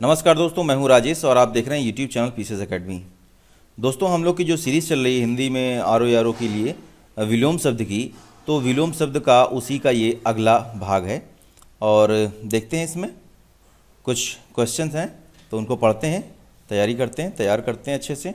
नमस्कार दोस्तों, मैं हूँ राजेश और आप देख रहे हैं यूट्यूब चैनल पीसेस एकेडमी दोस्तों, हम लोग की जो सीरीज़ चल रही है हिंदी में आर ओ के लिए, विलोम शब्द की तो विलोम शब्द का उसी का ये अगला भाग है। और देखते हैं इसमें, कुछ क्वेश्चन हैं तो उनको पढ़ते हैं, तैयारी करते हैं, तैयार करते हैं अच्छे से।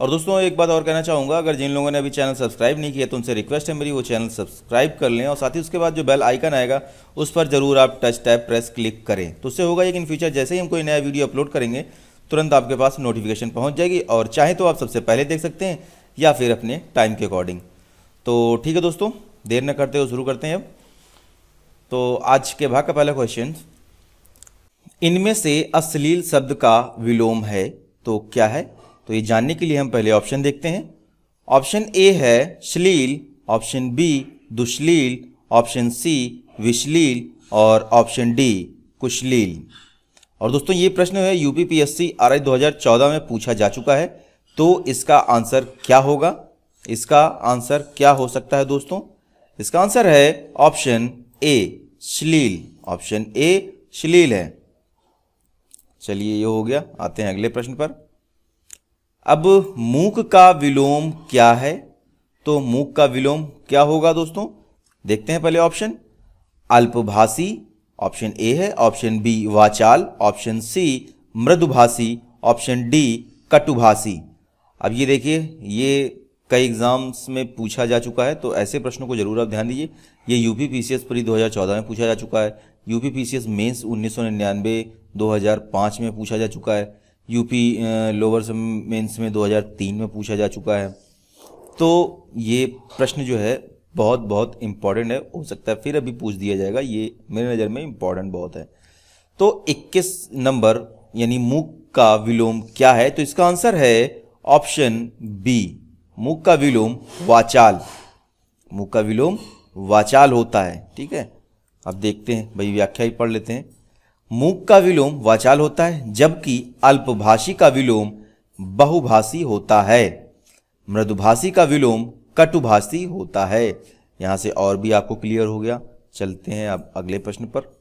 और दोस्तों, एक बात और कहना चाहूँगा, अगर जिन लोगों ने अभी चैनल सब्सक्राइब नहीं किया तो उनसे रिक्वेस्ट है मेरी, वो चैनल सब्सक्राइब कर लें और साथ ही उसके बाद जो बेल आइकन आएगा, उस पर ज़रूर आप टच टैप प्रेस क्लिक करें। तो उससे होगा कि इन फ्यूचर जैसे ही हम कोई नया वीडियो अपलोड करेंगे, तुरंत आपके पास नोटिफिकेशन पहुँच जाएगी और चाहे तो आप सबसे पहले देख सकते हैं या फिर अपने टाइम के अकॉर्डिंग तो ठीक है दोस्तों, देर न करते हुए शुरू करते हैं अब। तो आज के भाग का पहला क्वेश्चन इनमें से अश्लील शब्द का विलोम है तो क्या है? तो ये जानने के लिए हम पहले ऑप्शन देखते हैं। ऑप्शन ए है श्लील ऑप्शन बी दुश्लील ऑप्शन सी विश्लील और ऑप्शन डी कुशलील। और दोस्तों, ये प्रश्न है UP P S C R I दो हज़ार चौदह में पूछा जा चुका है। तो इसका आंसर क्या होगा? इसका आंसर क्या हो सकता है दोस्तों? इसका आंसर है ऑप्शन ए श्लील। ऑप्शन ए श्लील है। चलिए, ये हो गया। आते हैं अगले प्रश्न पर। अब मूक का विलोम क्या है? तो मूक का विलोम क्या होगा दोस्तों? देखते हैं पहले ऑप्शन। अल्पभाषी, ऑप्शन ए है, ऑप्शन बी वाचाल, ऑप्शन सी मृदुभाषी, ऑप्शन डी कटुभाषी। अब ये देखिए, ये कई एग्ज़ाम्स में पूछा जा चुका है तो ऐसे प्रश्नों को ज़रूर आप ध्यान दीजिए। ये यूपी पीसीएस प्री 2014 में पूछा जा चुका है। यूपी पीसीएस मेंस उन्नीस सौ निन्यानवे 2005 में पूछा जा चुका है। यूपी लोअर मेंस में 2003 में पूछा जा चुका है। तो ये प्रश्न जो है, बहुत बहुत इंपॉर्टेंट है। हो सकता है फिर अभी पूछ दिया जाएगा। ये मेरे नज़र में इंपॉर्टेंट बहुत है। तो 21 नंबर, यानी मूक का विलोम क्या है? तो इसका आंसर है ऑप्शन बी, मूक का विलोम वाचाल। मूक का विलोम वाचाल होता है, ठीक है? अब देखते हैं, भाई व्याख्या ही पढ़ लेते हैं। मूक का विलोम वाचाल होता है, जबकि अल्पभाषी का विलोम बहुभाषी होता है। मृदुभाषी का विलोम कटुभाषी होता है। यहाँ से और भी आपको क्लियर हो गया। चलते हैं अब अगले प्रश्न पर।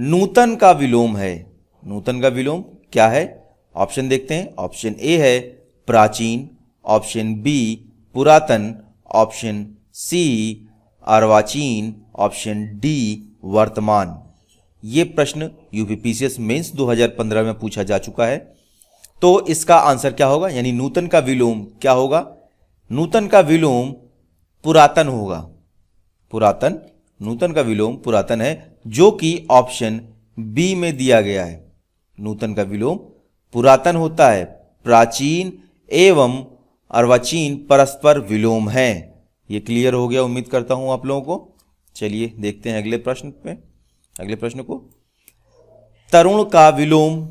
नूतन का विलोम है। नूतन का विलोम क्या है? ऑप्शन देखते हैं। ऑप्शन ए है प्राचीन, ऑप्शन बी पुरातन, ऑप्शन सी अर्वाचीन, ऑप्शन डी वर्तमान। ये प्रश्न यूपीपीसीएस मेंस 2015 में पूछा जा चुका है। तो इसका आंसर क्या होगा? यानी नूतन का विलोम क्या होगा? नूतन का विलोम पुरातन होगा। पुरातन, नूतन का विलोम पुरातन है, जो कि ऑप्शन बी में दिया गया है। नूतन का विलोम पुरातन होता है, प्राचीन एवं अर्वाचीन परस्पर विलोम है। ये क्लियर हो गया? उम्मीद करता हूँ आप लोगों को। चलिए देखते हैं अगले प्रश्न पे। अगले प्रश्न को। तरुण का विलोम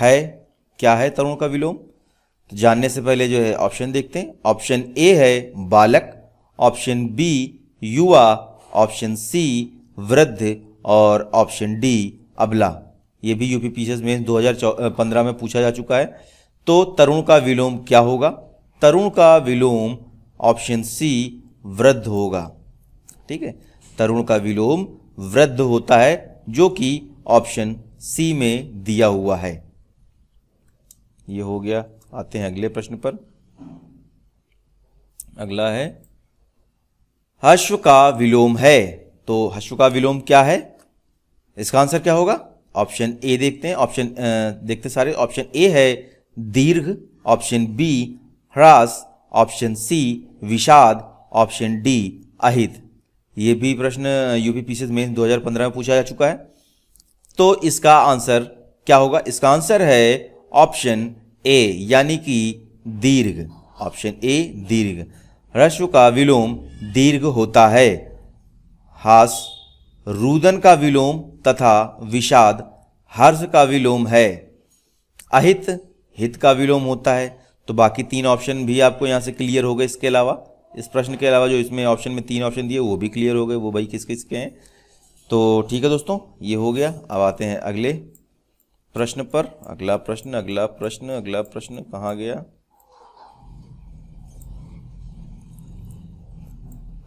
है, क्या है तरुण का विलोम? तो जानने से पहले जो है ऑप्शन देखते हैं। ऑप्शन ए है बालक ऑप्शन बी युवा ऑप्शन सी वृद्ध और ऑप्शन डी अबला। ये भी यूपी पीसीएस में 2015 में पूछा जा चुका है। तो तरुण का विलोम क्या होगा? तरुण का विलोम ऑप्शन सी वृद्ध होगा। ठीक है? तरुण का विलोम वृद्ध होता है, जो कि ऑप्शन सी में दिया हुआ है। ये हो गया, आते हैं अगले प्रश्न पर। अगला है, हश्व का विलोम है तो हश्व का विलोम क्या है? इसका आंसर क्या होगा? ऑप्शन ए देखते हैं, ऑप्शन देखते सारे। ऑप्शन ए है दीर्घ, ऑप्शन बी ह्रास, ऑप्शन सी विषाद, ऑप्शन डी अहित। ये भी प्रश्न यूपी पीसीएस मेंस 2015 में पूछा जा चुका है। तो इसका आंसर क्या होगा? इसका आंसर है ऑप्शन ए, यानी कि दीर्घ। ऑप्शन ए, दीर्घ। ह्रस्व का विलोम दीर्घ होता है। हास, रुदन का विलोम तथा विषाद, हर्ष का विलोम है। अहित, हित का विलोम होता है। तो बाकी तीन ऑप्शन भी आपको यहाँ से क्लियर हो गए इसके अलावा। इस प्रश्न के अलावा जो इसमें ऑप्शन में तीन ऑप्शन दिए, वो भी क्लियर हो गए, वो भाई किस किस के हैं? तो ठीक है दोस्तों, ये हो गया। अब आते हैं अगले प्रश्न पर। अगला प्रश्न अगला प्रश्न अगला प्रश्न कहाँ गया?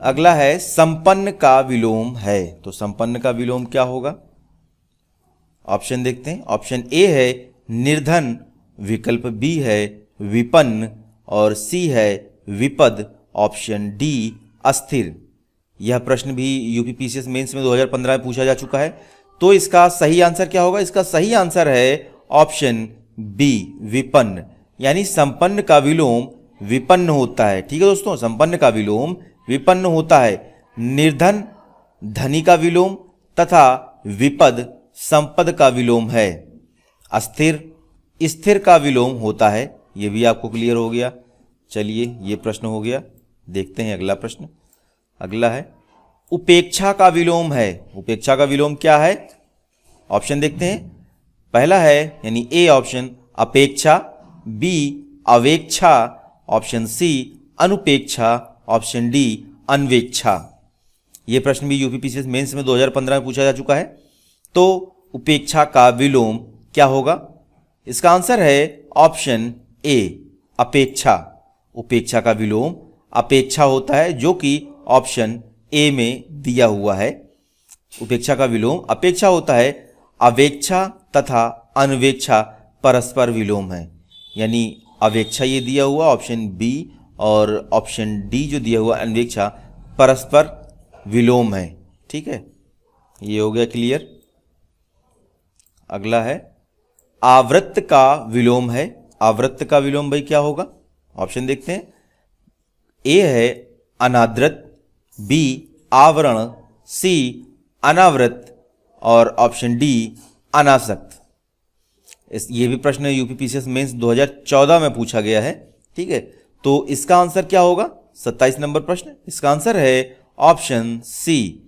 अगला है, संपन्न का विलोम है। तो संपन्न का विलोम क्या होगा? ऑप्शन देखते हैं। ऑप्शन ए है, निर्धन, विकल्प बी है, विपन्न, और सी है, विपद। ऑप्शन डी, अस्थिर। यह प्रश्न भी यूपीपीसीएस मेंस में 2015 में पूछा जा चुका है। तो इसका सही आंसर क्या होगा? इसका सही आंसर है ऑप्शन बी, विपन्न। यानी संपन्न का विलोम विपन्न होता है। ठीक है दोस्तों? संपन्न का विलोम विपन्न होता है। निर्धन, धनी का विलोम तथा विपद, संपद का विलोम है। अस्थिर, स्थिर का विलोम होता है। यह भी आपको क्लियर हो गया। चलिए, ये प्रश्न हो गया। देखते हैं अगला प्रश्न। अगला है, उपेक्षा का विलोम है। उपेक्षा का विलोम क्या है? ऑप्शन देखते हैं। पहला है, यानी ए ऑप्शन, अपेक्षा, बी अवेक्षा, ऑप्शन सी अनुपेक्षा, ऑप्शन डी अनवेक्षा। यह प्रश्न भी यूपीपीसीएस मेंस में 2015 में पूछा जा चुका है। तो उपेक्षा का विलोम क्या होगा? इसका आंसर है ऑप्शन ए, अपेक्षा। उपेक्षा का विलोम अपेक्षा होता है, जो कि ऑप्शन ए में दिया हुआ है। उपेक्षा का विलोम, अपेक्षा होता है अवेक्षा तथा अनवेक्षा परस्पर विलोम है। यानी अवेक्षा ये दिया हुआ, ऑप्शन बी और ऑप्शन डी जो दिया हुआ अनवेक्षा परस्पर विलोम है। ठीक है? ये हो गया क्लियर। अगला है, आवृत्त का विलोम है। आवृत्त का विलोम भाई क्या होगा? ऑप्शन देखते हैं। ए है अनादृत बी आवरण, सी अनावृत और ऑप्शन डी अनासक्त। इस, ये भी प्रश्न यूपीपीसीएस मेंस 2014 में पूछा गया है, ठीक है? तो इसका आंसर क्या होगा? 27 नंबर प्रश्न। इसका आंसर है ऑप्शन सी।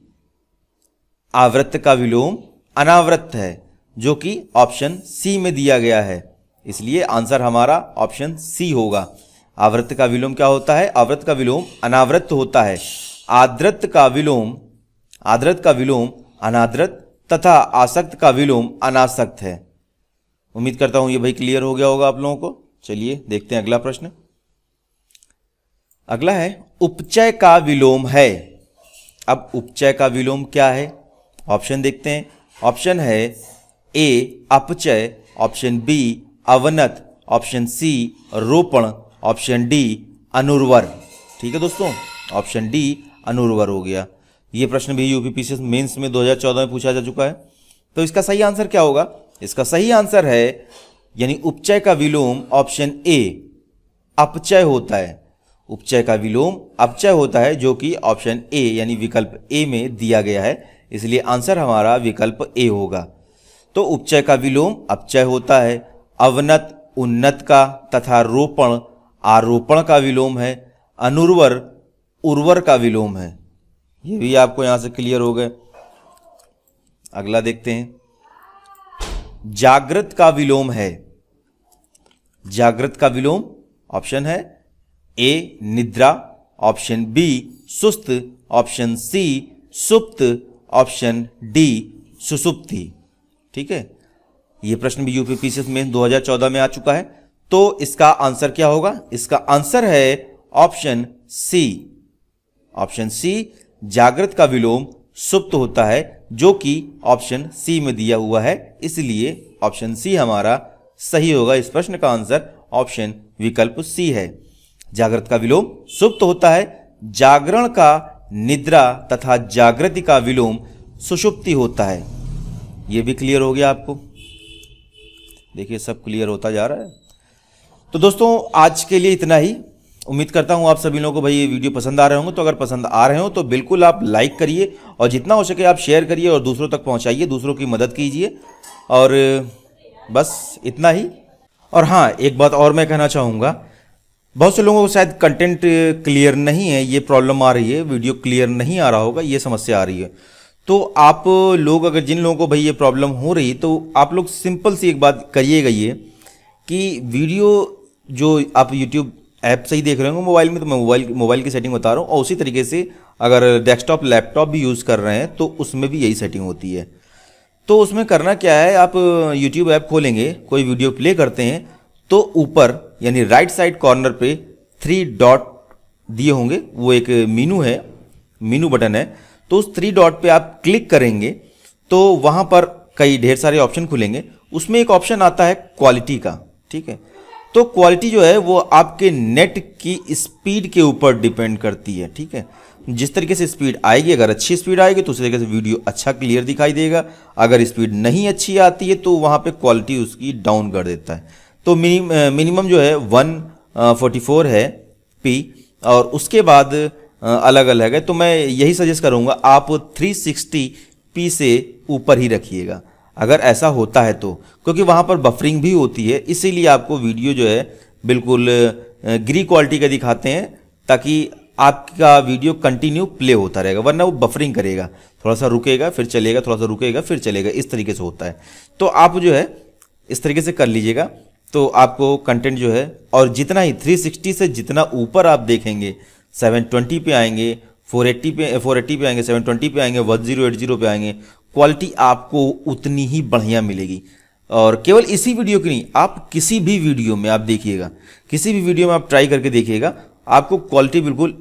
आवृत्त का विलोम अनावृत्त है, जो कि ऑप्शन सी में दिया गया है। इसलिए आंसर हमारा ऑप्शन सी होगा। आवृत्त का विलोम क्या होता है? आवृत्त का विलोम अनावृत होता है। आद्रत का विलोम आद्रत का विलोम अनाद्रत तथा आसक्त का विलोम अनासक्त है। उम्मीद करता हूँ ये भाई क्लियर हो गया होगा आप लोगों को। चलिए देखते हैं अगला प्रश्न। अगला है, उपचय का विलोम है। अब उपचय का विलोम क्या है? ऑप्शन देखते हैं। ऑप्शन है ए, अपचय, ऑप्शन बी, अवनत, ऑप्शन सी, रोपण। ऑप्शन डी, अनुर्वर। ठीक है दोस्तों? ऑप्शन डी, अनुर्वर हो गया। ये प्रश्न भी यूपीपीसीएस मेंस में 2014 में पूछा जा चुका है। तो इसका सही आंसर क्या होगा? इसका सही आंसर है, यानी उपचय का विलोम ऑप्शन ए, अपचय होता है। उपचय का विलोम अपचय होता है, जो कि ऑप्शन ए, यानी विकल्प ए में दिया गया है। इसलिए आंसर हमारा विकल्प ए होगा। तो उपचय का विलोम अपचय होता है, अवनत, उन्नत का तथा रोपण आरोपण का विलोम है, अनुर्वर, उर्वर का विलोम है। ये भी आपको यहाँ से क्लियर हो गए। अगला देखते हैं। जागृत का विलोम है। जागृत का विलोम ऑप्शन है ए, निद्रा, ऑप्शन बी, सुस्त, ऑप्शन सी, सुप्त, ऑप्शन डी, सुसुप्ति। ठीक है? यह प्रश्न भी यूपीपीसीएस में 2014 में आ चुका है। तो इसका आंसर क्या होगा? इसका आंसर है ऑप्शन सी ऑप्शन सी जागृत का विलोम सुप्त होता है, जो कि ऑप्शन सी में दिया हुआ है। इसलिए ऑप्शन सी हमारा सही होगा। इस प्रश्न का आंसर ऑप्शन विकल्प सी है। जागृत का विलोम सुप्त होता है, जागरण का निद्रा तथा जागृति का विलोम सुषुप्ति होता है। यह भी क्लियर हो गया आपको? देखिए, सब क्लियर होता जा रहा है। तो दोस्तों, आज के लिए इतना ही। उम्मीद करता हूँ आप सभी लोगों को भाई ये वीडियो पसंद आ रहे होंगे। तो अगर पसंद आ रहे हो तो बिल्कुल आप लाइक करिए और जितना हो सके आप शेयर करिए और दूसरों तक पहुँचाइए, दूसरों की मदद कीजिए। और, बस इतना ही। और हाँ एक बात और मैं कहना चाहूँगा। बहुत से लोगों को शायद कंटेंट क्लियर नहीं है, ये प्रॉब्लम आ रही है वीडियो क्लियर नहीं आ रहा होगा, ये समस्या आ रही है। तो आप लोग, अगर जिन लोगों को भाई ये प्रॉब्लम हो रही तो आप लोग सिंपल सी एक बात करिएगा ये कि वीडियो जो आप यूट्यूब ऐप से ही देख रहे होंगे, मोबाइल में तो मैं मोबाइल मोबाइल की सेटिंग बता रहा हूँ। और उसी तरीके से अगर डेस्कटॉप लैपटॉप भी यूज़ कर रहे हैं तो उसमें भी यही सेटिंग होती है। तो उसमें करना क्या है, आप यूट्यूब ऐप खोलेंगे, कोई वीडियो प्ले करते हैं तो ऊपर, यानी राइट साइड कॉर्नर पे थ्री डॉट दिए होंगे, वो एक मीनू है मीनू बटन है। तो उस थ्री डॉट पे आप क्लिक करेंगे तो वहाँ पर कई ढेर सारे ऑप्शन खुलेंगे। उसमें एक ऑप्शन आता है क्वालिटी का, ठीक है? तो क्वालिटी जो है, वो आपके नेट की स्पीड के ऊपर डिपेंड करती है, ठीक है? जिस तरीके से स्पीड आएगी, अगर अच्छी स्पीड आएगी तो उस तरीके से वीडियो अच्छा क्लियर दिखाई देगा। अगर स्पीड नहीं अच्छी आती है तो वहाँ पे क्वालिटी उसकी डाउन कर देता है। तो मिनिमम जो है वन फोर्टी फोर है पी और उसके बाद अलग अलग है। तो मैं यही सजेस्ट करूँगा, आप थ्री सिक्सटी पी से ऊपर ही रखिएगा। अगर ऐसा होता है तो क्योंकि वहाँ पर बफरिंग भी होती है, इसीलिए आपको वीडियो जो है बिल्कुल ग्री क्वालिटी का दिखाते हैं, ताकि आपका वीडियो कंटिन्यू प्ले होता रहेगा, वरना वो बफरिंग करेगा। थोड़ा सा रुकेगा, फिर चलेगा, थोड़ा सा रुकेगा, फिर चलेगा, इस तरीके से होता है। तो आप जो है, इस तरीके से कर लीजिएगा तो आपको कंटेंट जो है, और जितना ही 360 से जितना ऊपर आप देखेंगे 720 पे आएँगे 480 पे 480 पे आएँगे 720 पे आएँगे 1080 पे आएँगे क्वालिटी आपको उतनी ही बढ़िया मिलेगी। और केवल इसी वीडियो की नहीं, आप किसी भी वीडियो में आप देखिएगा, किसी भी वीडियो में आप ट्राई करके देखिएगा, आपको क्वालिटी बिल्कुल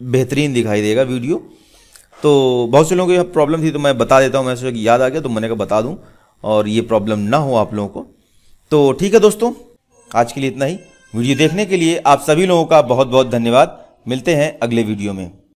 बेहतरीन दिखाई देगा वीडियो। तो बहुत से लोगों को यह प्रॉब्लम थी तो मैं बता देता हूँ, मैं सोचा याद आ गया तो मैंने कहा बता दूँ, और ये प्रॉब्लम ना हो आप लोगों को। तो ठीक है दोस्तों, आज के लिए इतना ही। वीडियो देखने के लिए आप सभी लोगों का बहुत बहुत धन्यवाद। मिलते हैं अगले वीडियो में।